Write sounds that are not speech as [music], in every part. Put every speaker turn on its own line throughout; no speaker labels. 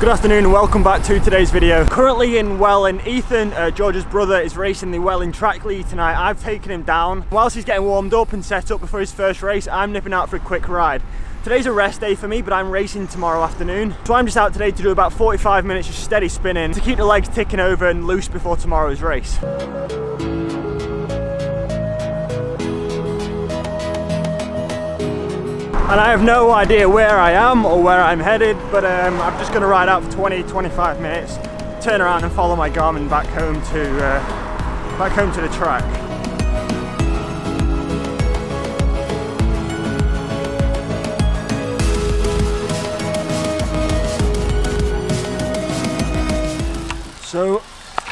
Good afternoon and welcome back to today's video. Currently in Welling, Ethan, uh, George's brother, is racing the Welling Track League tonight. I've taken him down. Whilst he's getting warmed up and set up before his first race, I'm nipping out for a quick ride. Today's a rest day for me, but I'm racing tomorrow afternoon. So I'm just out today to do about 45 minutes of steady spinning to keep the legs ticking over and loose before tomorrow's race. And I have no idea where I am or where I'm headed but um, I'm just going to ride out for 20-25 minutes turn around and follow my Garmin back home to uh, back home to the track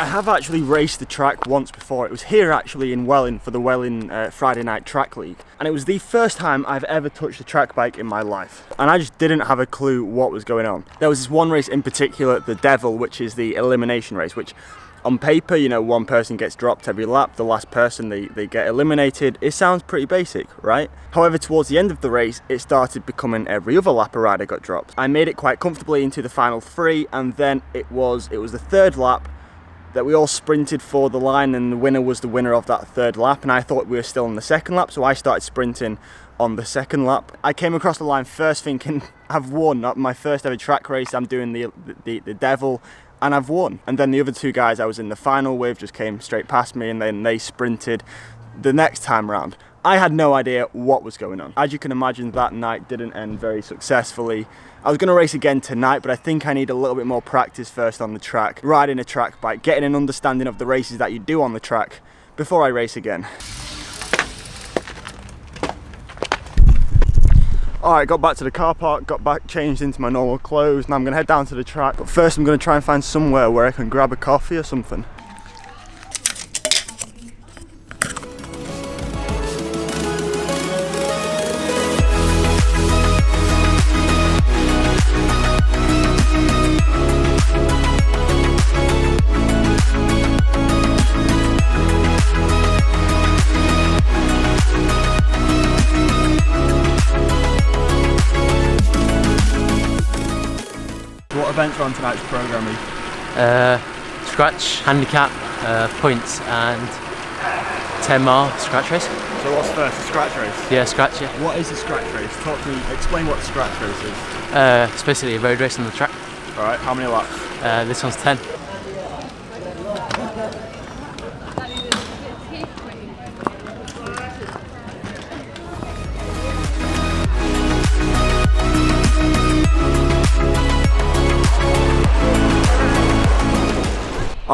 have actually raced the track once before. It was here actually in Welling for the Welling uh, Friday Night Track League. And it was the first time I've ever touched a track bike in my life. And I just didn't have a clue what was going on. There was this one race in particular, the Devil, which is the elimination race, which on paper, you know, one person gets dropped every lap, the last person, they, they get eliminated. It sounds pretty basic, right? However, towards the end of the race, it started becoming every other lap a rider got dropped. I made it quite comfortably into the final three, and then it was, it was the third lap, that we all sprinted for the line and the winner was the winner of that third lap and I thought we were still on the second lap so I started sprinting on the second lap. I came across the line first thinking [laughs] I've won, my first ever track race, I'm doing the, the, the devil and I've won. And then the other two guys I was in the final with just came straight past me and then they sprinted the next time round. I had no idea what was going on. As you can imagine, that night didn't end very successfully. I was going to race again tonight, but I think I need a little bit more practice first on the track, riding a track bike, getting an understanding of the races that you do on the track before I race again. Alright, got back to the car park, got back changed into my normal clothes, now I'm going to head down to the track. But first I'm going to try and find somewhere where I can grab a coffee or something. Events are on tonight's programme?
Uh, scratch, handicap, uh, points and 10 mile scratch race.
So what's first, the scratch race?
Yeah, scratch, yeah.
What is a scratch race? Talk to me, explain what scratch race is.
Uh, it's basically a road race on the track.
Alright, how many laps?
Uh, this one's 10.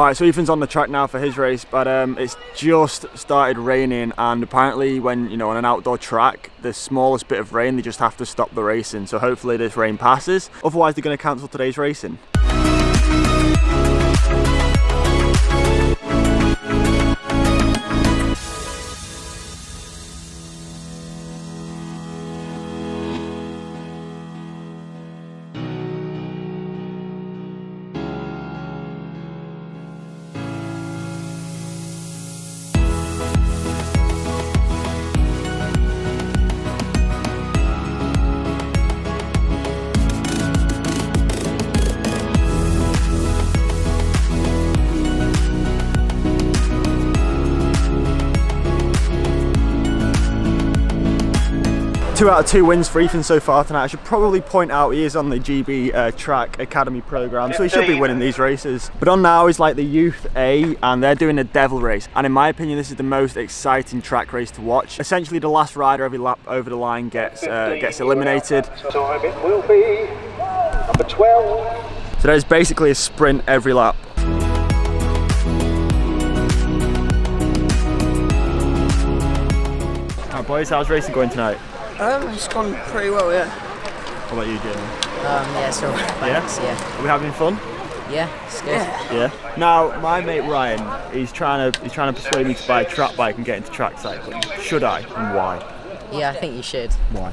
Alright, so Ethan's on the track now for his race, but um, it's just started raining and apparently when, you know, on an outdoor track, the smallest bit of rain, they just have to stop the racing. So hopefully this rain passes. Otherwise, they're going to cancel today's racing. Two out of two wins for Ethan so far tonight. I should probably point out he is on the GB uh, Track Academy program, so he should be winning these races. But on now is like the Youth A, and they're doing a Devil race. And in my opinion, this is the most exciting track race to watch. Essentially, the last rider every lap over the line gets uh, gets eliminated.
Time it will be number 12.
So there's basically a sprint every lap. Alright boys, how's racing going tonight?
Um, it's gone pretty well, yeah.
How about you, Jamie?
Um, yeah, so
yeah?
yeah.
Are we having fun?
Yeah, it's good.
Yeah. yeah. Now, my mate Ryan, he's trying to he's trying to persuade me to buy a track bike and get into track cycling. Should I, and why?
Yeah, I think you should.
Why?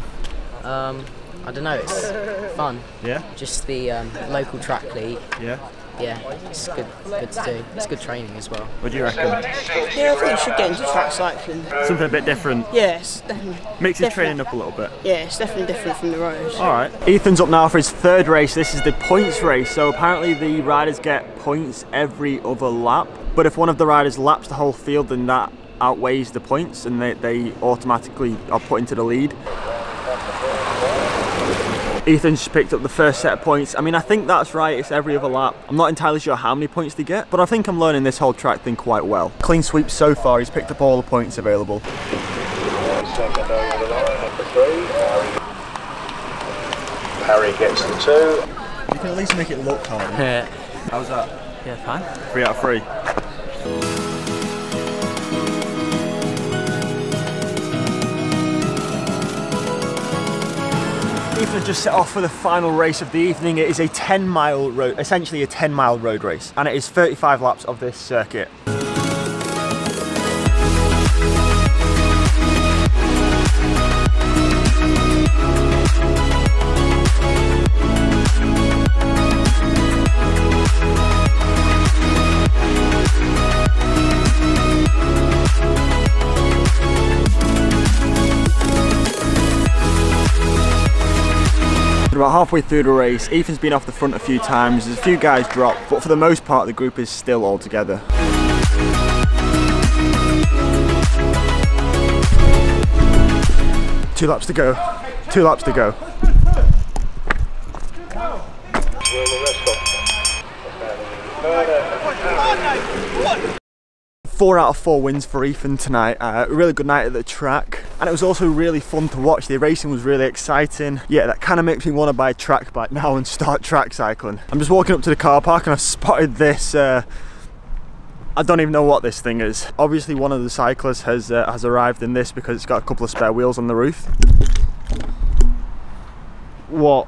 Um, I don't know. It's fun.
Yeah.
Just the um, local track league.
Yeah.
Yeah, it's good, good to do. It's good training as well.
What do you reckon?
Yeah, I think you should get into track cycling.
Something a bit different.
Yeah, it's definitely,
Mixes
Definitely.
training up a little bit.
yeah, it's definitely different from the road.
All right. Ethan's up now for his third race. This is the points race. So apparently the riders get points every other lap. But if one of the riders laps the whole field, then that outweighs the points and they, they automatically are put into the lead. Ethan's picked up the first set of points. I mean, I think that's right, it's every other lap. I'm not entirely sure how many points they get, but I think I'm learning this whole track thing quite well. Clean sweep so far, he's picked up all the points available.
Second over the line, number three. Harry gets the two.
You can at least make it look hard.
Yeah,
How's that?
yeah, fine.
Three out of three. Ethan just set off for the final race of the evening. It is a 10 mile road, essentially a 10 mile road race, and it is 35 laps of this circuit. About halfway through the race, Ethan's been off the front a few times, there's a few guys dropped, but for the most part the group is still all together. Two laps to go, two laps to go.
Will the rest of
Four out of four wins for Ethan tonight. Uh, a really good night at the track, and it was also really fun to watch. The racing was really exciting. Yeah, that kind of makes me want to buy a track bike now and start track cycling. I'm just walking up to the car park and I've spotted this. Uh, I don't even know what this thing is. Obviously, one of the cyclists has uh, has arrived in this because it's got a couple of spare wheels on the roof. What?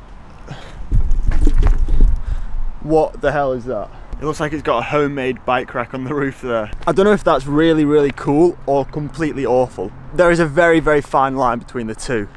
What the hell is that? It looks like it's got a homemade bike rack on the roof there. I don't know if that's really, really cool or completely awful. There is a very, very fine line between the two.